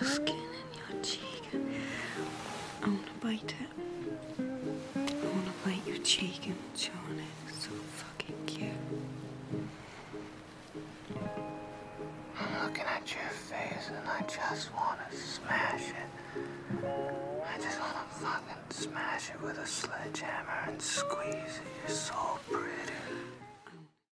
your skin and your cheek. I wanna bite it. I wanna bite your cheek and chew on it. It's so fucking cute. I'm looking at your face and I just want to smash it. I just want to fucking smash it with a sledgehammer and squeeze your soul.